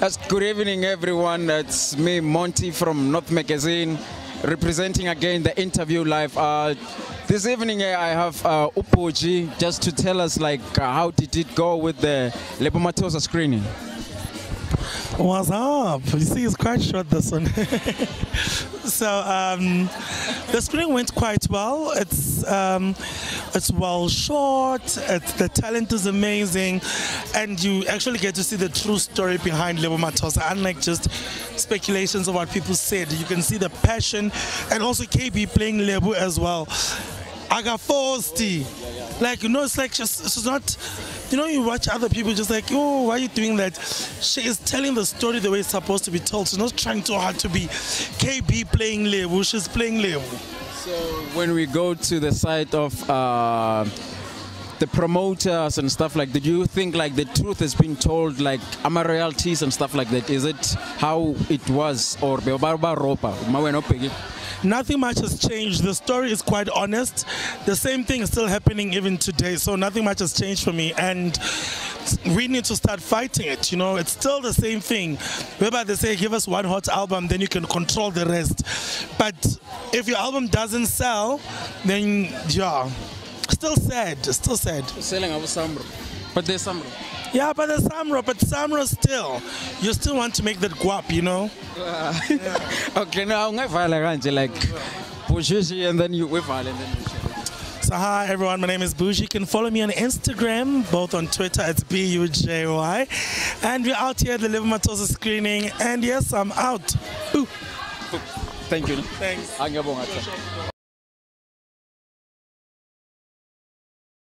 Yes, good evening, everyone. It's me, Monty from North Magazine, representing again the interview live. Uh, this evening, uh, I have uh, Upoji just to tell us like uh, how did it go with the Lebo Mathosa screening. What's up? You see, it's quite short this one. so um, the screening went quite well. It's um, it's well shot. It's, the talent is amazing, and you actually get to see the true story behind Lebo Mathosa, unlike just speculations of what people said. You can see the passion, and also KB playing Lebo as well. Agafosti. Like, you know, it's like just, it's not, you know, you watch other people just like, oh, why are you doing that? She is telling the story the way it's supposed to be told. She's not trying too hard to be KB playing Lebo, she's playing Lebo. So when we go to the side of uh, the promoters and stuff like do you think like the truth has been told, like ama royalties and stuff like that? Is it how it was or beobarba ropa? Nothing much has changed. The story is quite honest. The same thing is still happening even today. So nothing much has changed for me. And we need to start fighting it. You know, it's still the same thing. Whereby they say, give us one hot album, then you can control the rest. But if your album doesn't sell, then yeah, still sad. Still sad. Selling our Samro. But there's Samro. Yeah, but the Samro, but Samro still, you still want to make that guap, you know? Okay, now ungevala kanje like Bushishi and then you wevale and then you. So hi everyone, my name is Bujy. You can follow me on Instagram, both on Twitter, it's B-U-J-Y. And we're out here at the Lebo Mathosa screening, and yes, I'm out. Ooh, Thank you. thanks.